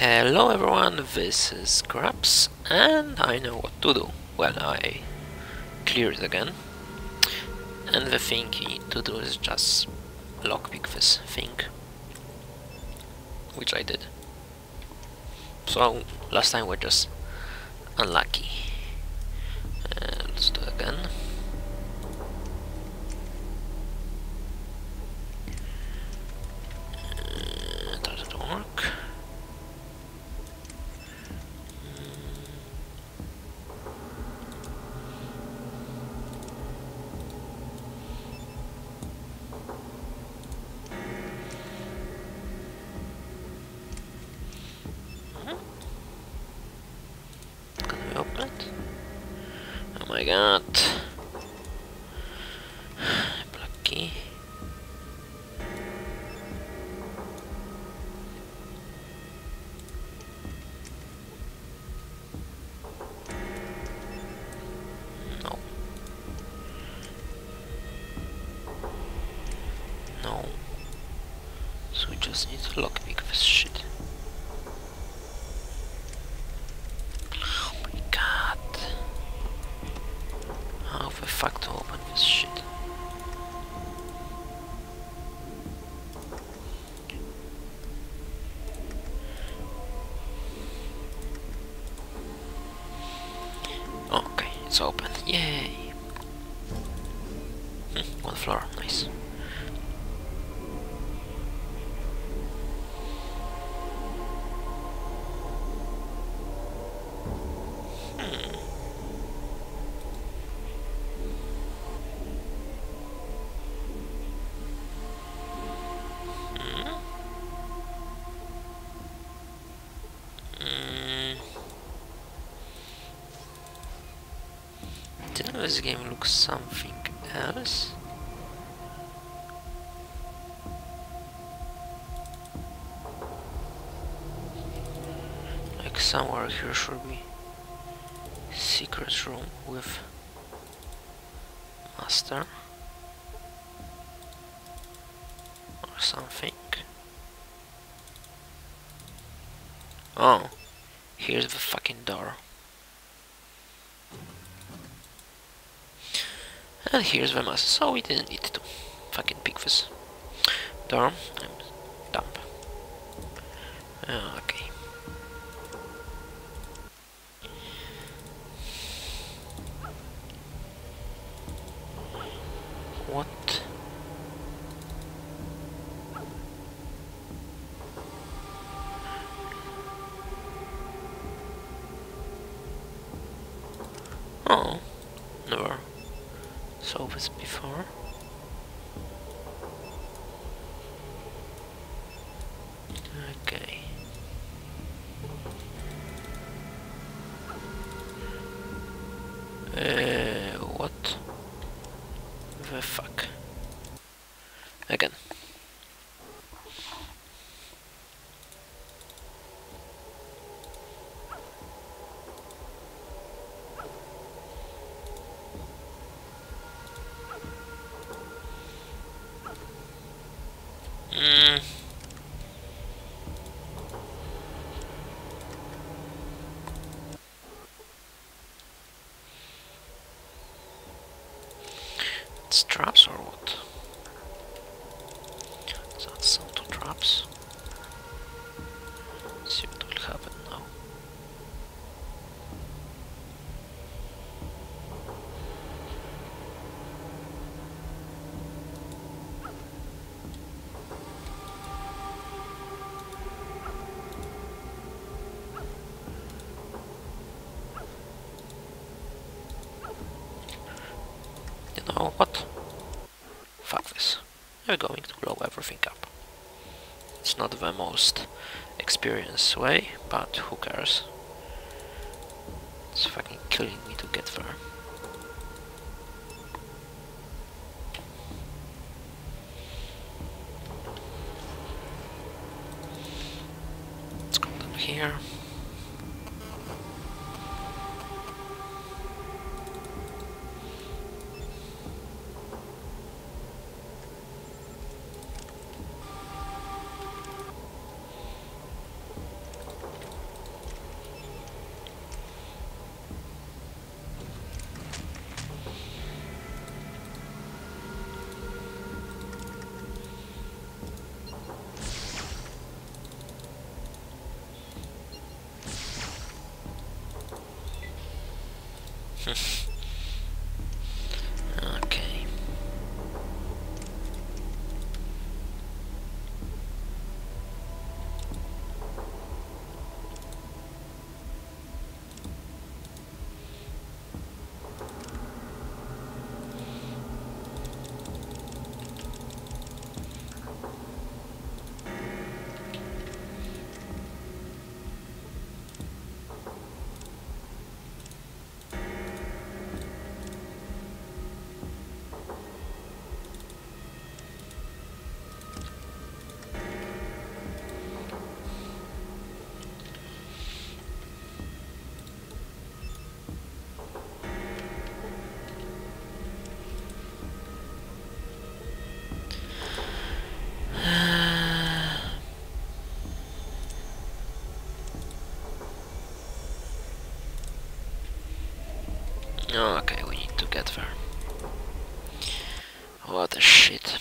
Hello everyone, this is Grabz, and I know what to do. Well, I cleared it again. And the thing you need to do is just lockpick this thing. Which I did. So, last time we're just unlucky. And let's do it again. So we just need to lockpick this shit. Oh my god. How the fuck to open this shit? Okay, it's open. Yay! Hmm, one floor, nice. This game looks something else? Like somewhere here should be secret room with master or something. Oh, here's the fucking door. And here's the master, so we didn't need to fucking pick this. I'm dumb. Okay. What? Oh, never saw this before. Okay. Uh, what the fuck? Again. Mm. It's traps or what? Is that sound to traps? See what will happen now. You know what? We're going to blow everything up. It's not the most experienced way, but who cares? It's fucking killing me to get there. Hmph. What the shit.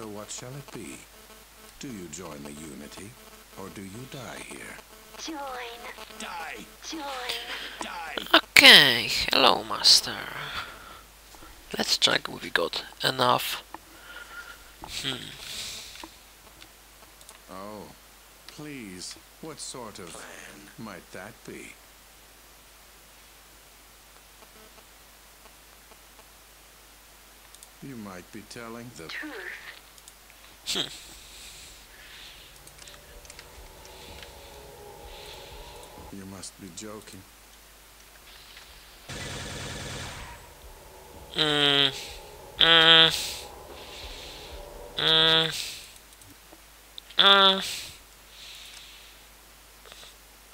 So what shall it be? Do you join the Unity, or do you die here? Join, Die! join. Die! Okay, hello master. Let's check if we got enough. Hmm. Oh, please, what sort of plan might that be? You might be telling the Truth. You must be joking. Mm. Mm. Mm. Mm.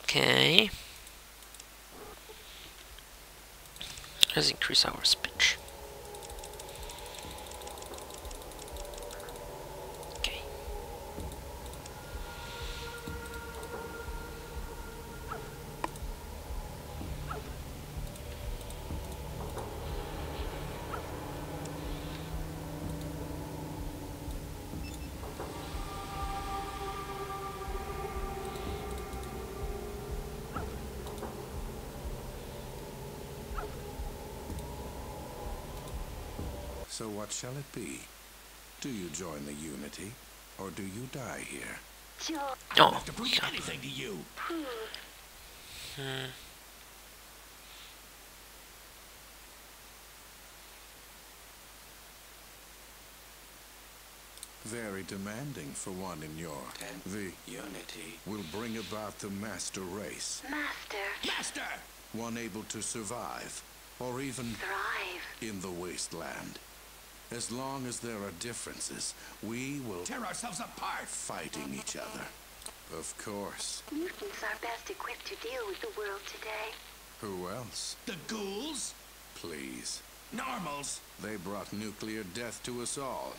Okay. Let's increase our speech. So what shall it be? Do you join the Unity, or do you die here? Join. Oh, to prove yeah. anything to you. Hmm. Very demanding for one in your the Unity will bring about the master race, Master. Master! one able to survive, or even Thrive. in the wasteland. As long as there are differences, we will Tear ourselves apart! fighting each other. Of course. Mutants are best equipped to deal with the world today. Who else? The ghouls? Please. Normals? They brought nuclear death to us all.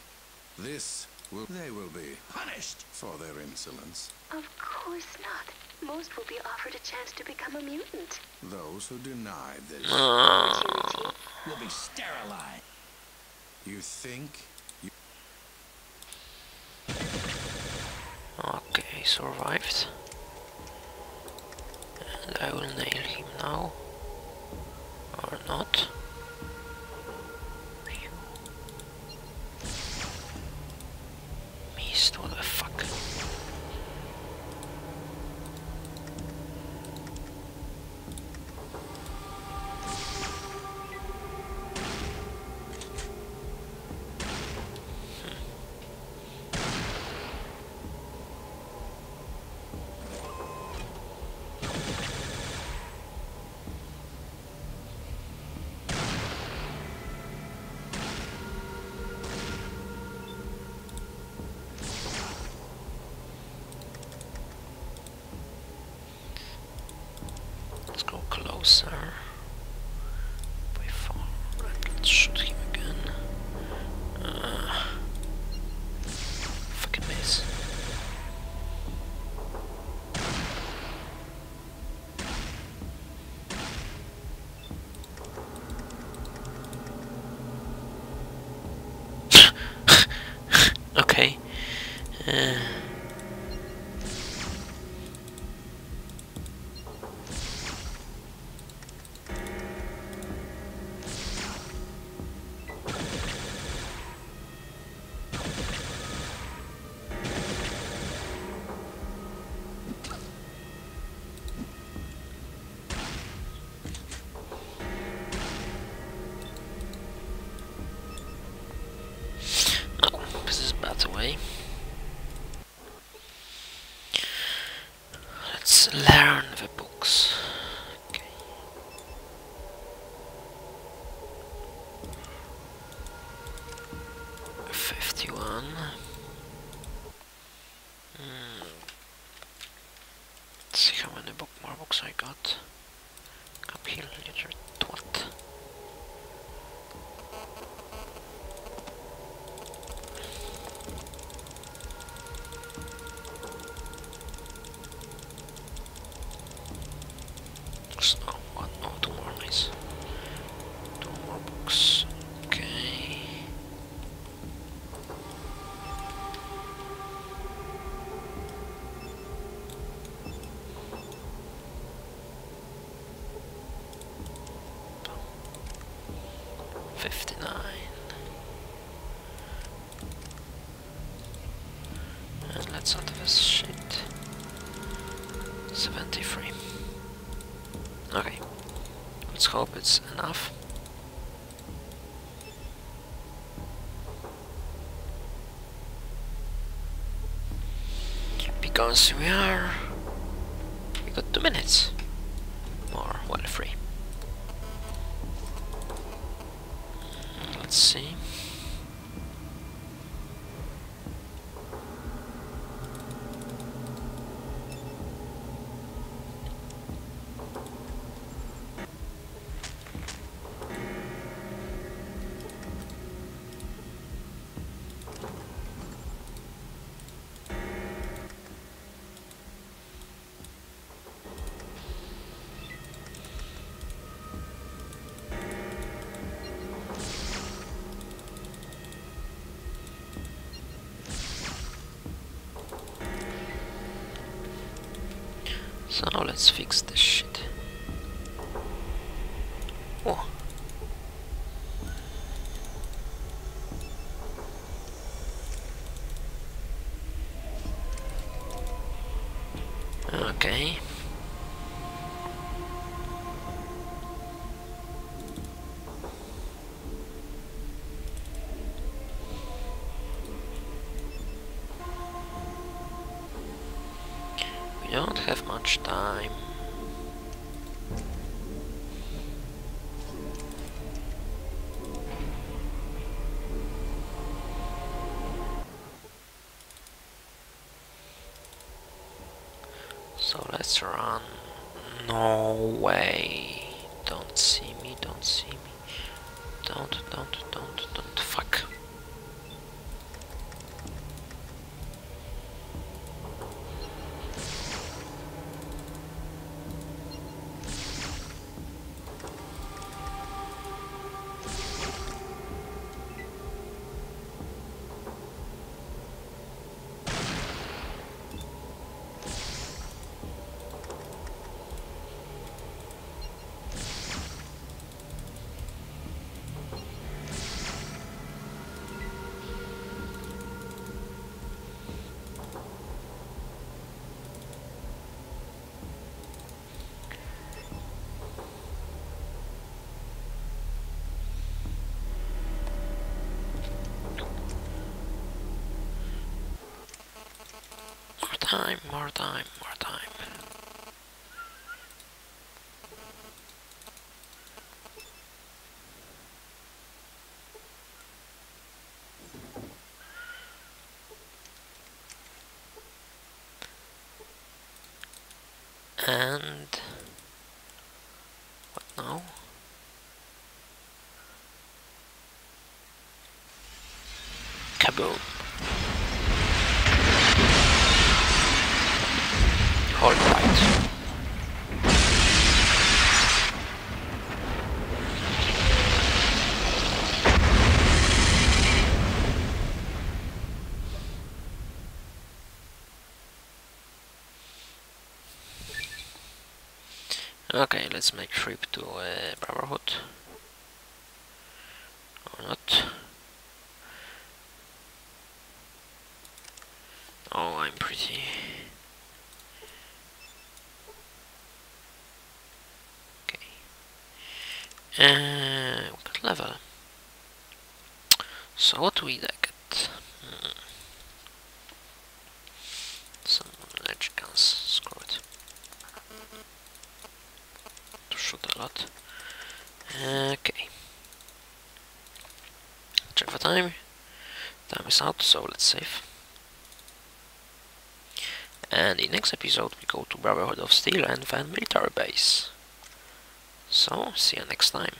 This will they will be Punished? for their insolence. Of course not. Most will be offered a chance to become a mutant. Those who deny this. Opportunity. Will be sterilized. You think you Okay, survived. And I will nail him now. Or not. Missed, what the fuck. Because we are... We got two minutes. More, well, three. Let's see. Let's fix this shit. Oh. Okay. So let's run. No way. Don't see me, don't see me. Don't, don't, don't, don't. Fuck. Time, more time, more time. And what now? Kaboom. Okay, let's make trip to uh, Brotherhood. Or not. Oh, I'm pretty. Okay. Uh, what level? So what do we get? Hmm. Some edge guns. Screw it. To shoot a lot. Okay. Check the time. Time is out, so let's save. And in next episode we go to Brotherhood of Steel and Van Military Base. So, see you next time.